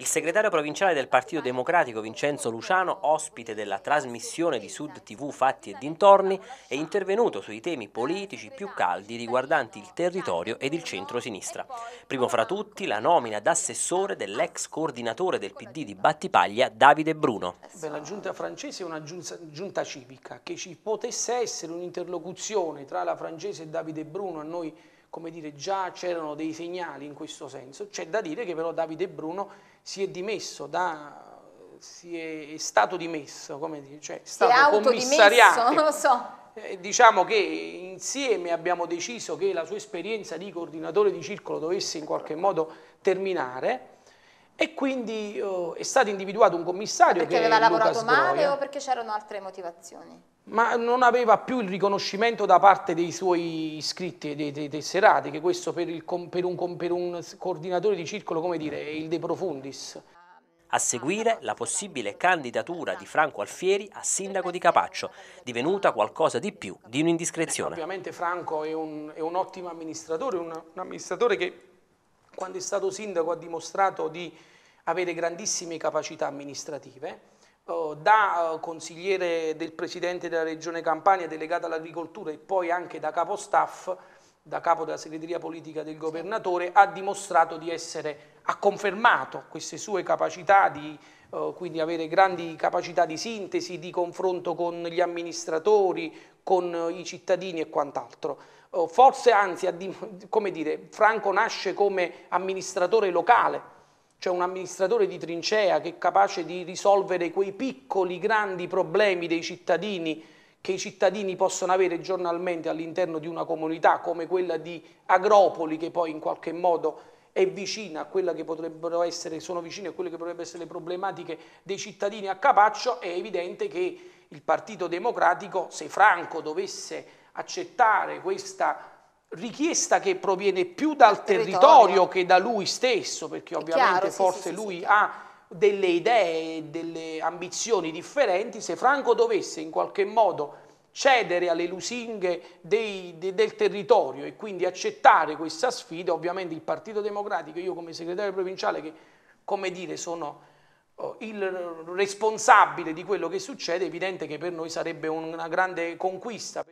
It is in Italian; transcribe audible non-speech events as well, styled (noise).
Il segretario provinciale del Partito Democratico Vincenzo Luciano, ospite della trasmissione di Sud TV Fatti e dintorni, è intervenuto sui temi politici più caldi riguardanti il territorio ed il centro-sinistra. Primo fra tutti la nomina d'assessore dell'ex coordinatore del PD di Battipaglia, Davide Bruno. Beh, la giunta francese è una giunta, giunta civica, che ci potesse essere un'interlocuzione tra la francese e Davide Bruno, a noi come dire, già c'erano dei segnali in questo senso. C'è da dire che però Davide Bruno si è dimesso da, si è, è stato dimesso, come dire, cioè è stato è commissariato. (laughs) non lo so. Eh, diciamo che insieme abbiamo deciso che la sua esperienza di coordinatore di circolo dovesse in qualche modo terminare e quindi uh, è stato individuato un commissario perché che aveva lavorato Lucas male Groia, o perché c'erano altre motivazioni? Ma non aveva più il riconoscimento da parte dei suoi iscritti e dei, dei tesserati, che questo per, il, per, un, per un coordinatore di circolo, come dire, è il de profundis. A seguire la possibile candidatura di Franco Alfieri a sindaco di Capaccio, divenuta qualcosa di più di un'indiscrezione. Ovviamente Franco è un, è un ottimo amministratore, un, un amministratore che quando è stato sindaco ha dimostrato di avere grandissime capacità amministrative, oh, da oh, consigliere del Presidente della Regione Campania delegato all'agricoltura e poi anche da capo staff, da capo della segreteria politica del governatore, ha dimostrato di essere, ha confermato queste sue capacità di quindi avere grandi capacità di sintesi, di confronto con gli amministratori, con uh, i cittadini e quant'altro. Uh, forse anzi, come dire, Franco nasce come amministratore locale, cioè un amministratore di trincea che è capace di risolvere quei piccoli, grandi problemi dei cittadini che i cittadini possono avere giornalmente all'interno di una comunità come quella di Agropoli che poi in qualche modo è vicina a quella che potrebbero essere, sono vicine a quelle che potrebbero essere le problematiche dei cittadini a Capaccio, è evidente che il Partito Democratico, se Franco dovesse accettare questa richiesta che proviene più dal territorio, territorio che da lui stesso, perché ovviamente chiaro, forse sì, sì, lui sì, ha delle idee, delle ambizioni differenti, se Franco dovesse in qualche modo cedere alle lusinghe dei, de, del territorio e quindi accettare questa sfida, ovviamente il Partito Democratico, io come segretario provinciale che come dire sono oh, il responsabile di quello che succede, è evidente che per noi sarebbe una grande conquista.